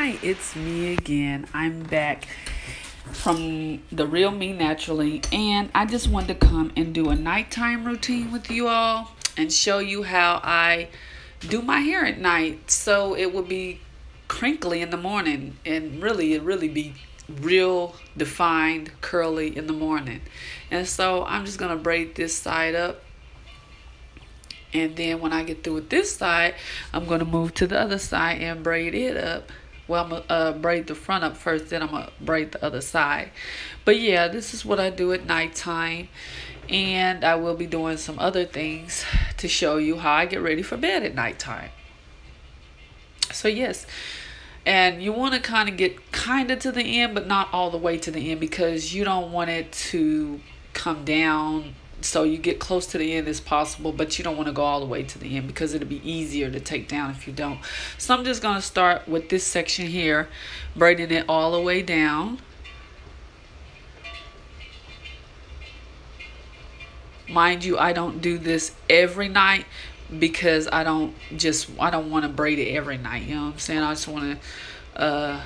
Hi, it's me again. I'm back from the real me naturally, and I just wanted to come and do a nighttime routine with you all and show you how I do my hair at night so it will be crinkly in the morning and really it really be real defined curly in the morning. And so I'm just going to braid this side up and then when I get through with this side, I'm going to move to the other side and braid it up. Well, I'm to uh, braid the front up first, then I'm to braid the other side. But yeah, this is what I do at nighttime. And I will be doing some other things to show you how I get ready for bed at nighttime. So yes, and you want to kind of get kind of to the end, but not all the way to the end because you don't want it to come down so you get close to the end as possible but you don't want to go all the way to the end because it'll be easier to take down if you don't. So i'm just going to start with this section here braiding it all the way down. Mind you i don't do this every night because i don't just i don't want to braid it every night you know what i'm saying? I just want to uh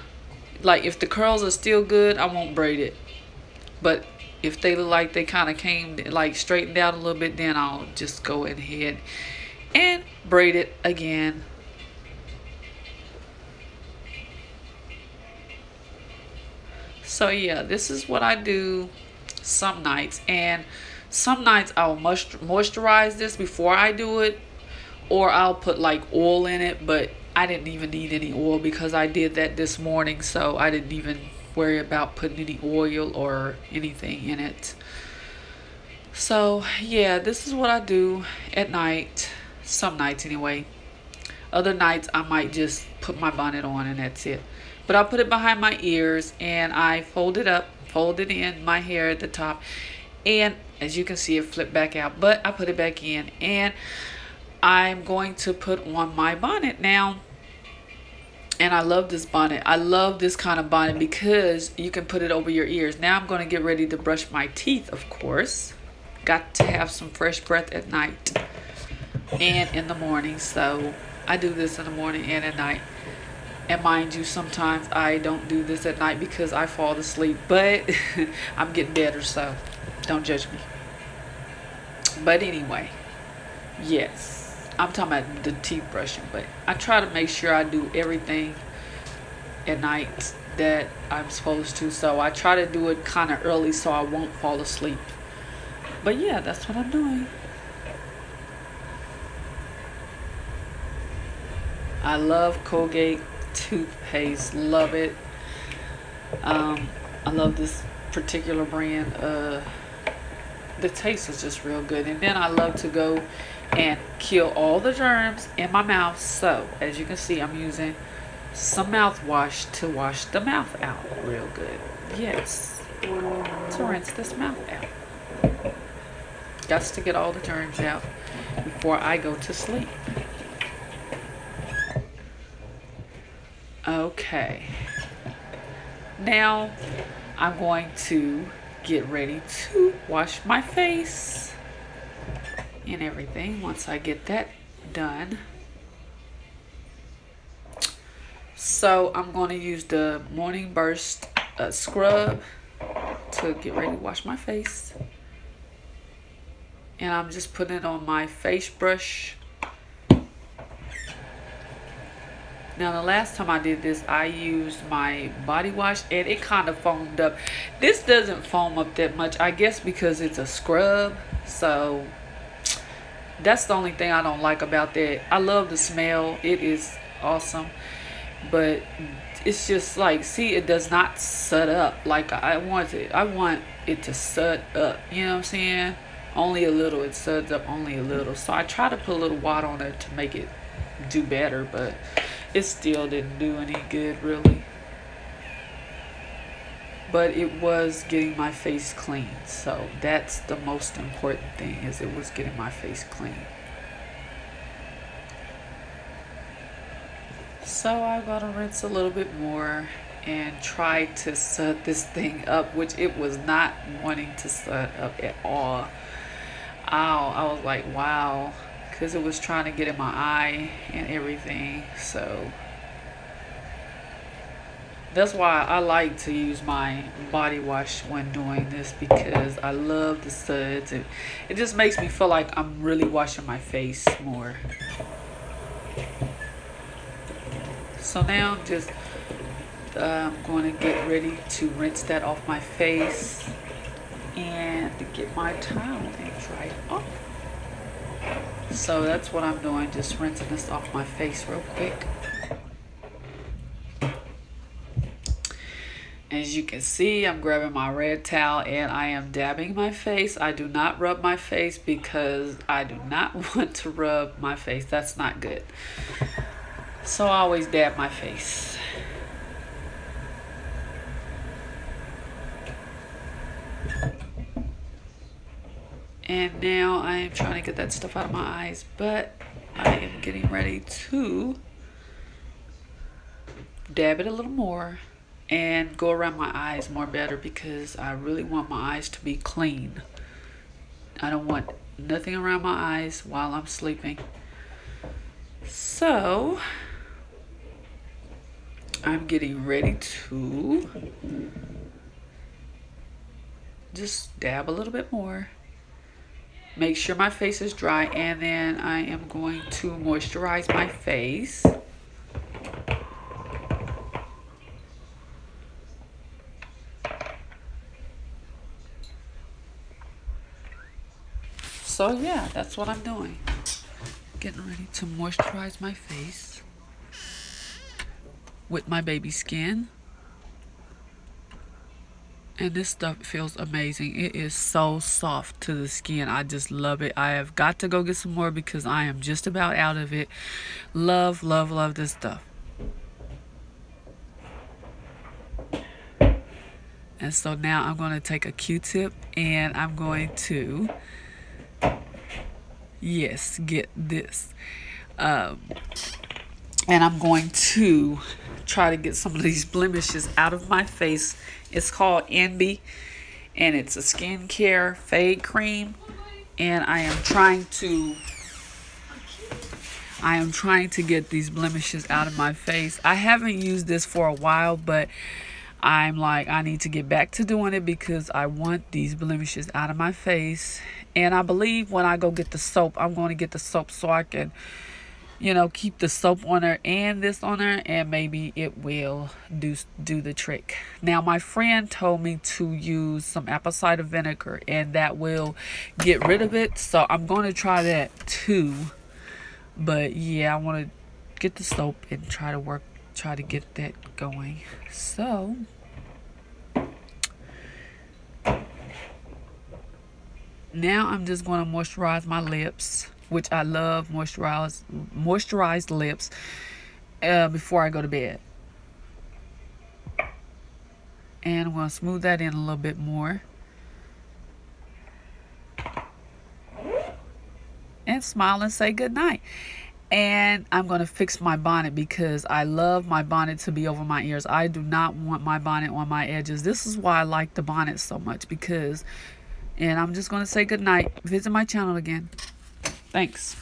like if the curls are still good i won't braid it. But if they look like they kind of came like straightened out a little bit then I'll just go ahead and braid it again. So yeah this is what I do some nights and some nights I'll moisturize this before I do it or I'll put like oil in it but I didn't even need any oil because I did that this morning so I didn't even worry about putting any oil or anything in it. So, yeah, this is what I do at night. Some nights, anyway. Other nights, I might just put my bonnet on and that's it. But I'll put it behind my ears and I fold it up, fold it in my hair at the top. And as you can see, it flipped back out. But I put it back in. And I'm going to put on my bonnet now and I love this bonnet. I love this kind of bonnet because you can put it over your ears. Now I'm going to get ready to brush my teeth, of course. Got to have some fresh breath at night and in the morning. So I do this in the morning and at night. And mind you, sometimes I don't do this at night because I fall asleep. But I'm getting better, so don't judge me. But anyway, yes. I'm talking about the teeth brushing, but I try to make sure I do everything at night that I'm supposed to. So I try to do it kind of early so I won't fall asleep. But yeah, that's what I'm doing. I love Colgate toothpaste. Love it. Um, I love this particular brand. Uh, the taste is just real good. And then I love to go and kill all the germs in my mouth. So, as you can see, I'm using some mouthwash to wash the mouth out real good. Yes, to rinse this mouth out. Just to get all the germs out before I go to sleep. Okay. Now, I'm going to get ready to wash my face and everything once I get that done. So I'm going to use the Morning Burst uh, scrub to get ready to wash my face. And I'm just putting it on my face brush. Now the last time I did this, I used my body wash and it kind of foamed up. This doesn't foam up that much, I guess because it's a scrub. So that's the only thing I don't like about that. I love the smell. It is awesome. But it's just like, see, it does not set up like I want it. I want it to set up. You know what I'm saying? Only a little. It suds up only a little. So I try to put a little water on it to make it do better. But it still didn't do any good, really but it was getting my face clean so that's the most important thing is it was getting my face clean. So I gotta rinse a little bit more and try to set this thing up which it was not wanting to set up at all. Ow, I was like wow because it was trying to get in my eye and everything so that's why I like to use my body wash when doing this because I love the suds. It, it just makes me feel like I'm really washing my face more. So now I'm just uh, going to get ready to rinse that off my face and get my towel and dry it off. So that's what I'm doing, just rinsing this off my face real quick. As you can see, I'm grabbing my red towel and I am dabbing my face. I do not rub my face because I do not want to rub my face. That's not good. So I always dab my face. And now I am trying to get that stuff out of my eyes, but I am getting ready to dab it a little more and go around my eyes more better because I really want my eyes to be clean. I don't want nothing around my eyes while I'm sleeping. So, I'm getting ready to just dab a little bit more. Make sure my face is dry and then I am going to moisturize my face. So yeah, that's what I'm doing. Getting ready to moisturize my face with my baby skin. And this stuff feels amazing. It is so soft to the skin. I just love it. I have got to go get some more because I am just about out of it. Love, love, love this stuff. And so now I'm going to take a Q-tip and I'm going to yes, get this. Um, and I'm going to try to get some of these blemishes out of my face. It's called Ambi, and it's a skincare fade cream. And I am trying to I am trying to get these blemishes out of my face. I haven't used this for a while, but I'm like, I need to get back to doing it because I want these blemishes out of my face. And I believe when I go get the soap, I'm going to get the soap so I can, you know, keep the soap on her and this on her. And maybe it will do, do the trick. Now, my friend told me to use some apple cider vinegar and that will get rid of it. So I'm going to try that too. But yeah, I want to get the soap and try to work try to get that going. So, now I'm just going to moisturize my lips, which I love moisturize, moisturized lips uh, before I go to bed. And I'm going to smooth that in a little bit more. And smile and say good night and I'm going to fix my bonnet because I love my bonnet to be over my ears. I do not want my bonnet on my edges. This is why I like the bonnet so much because, and I'm just going to say good night. Visit my channel again. Thanks.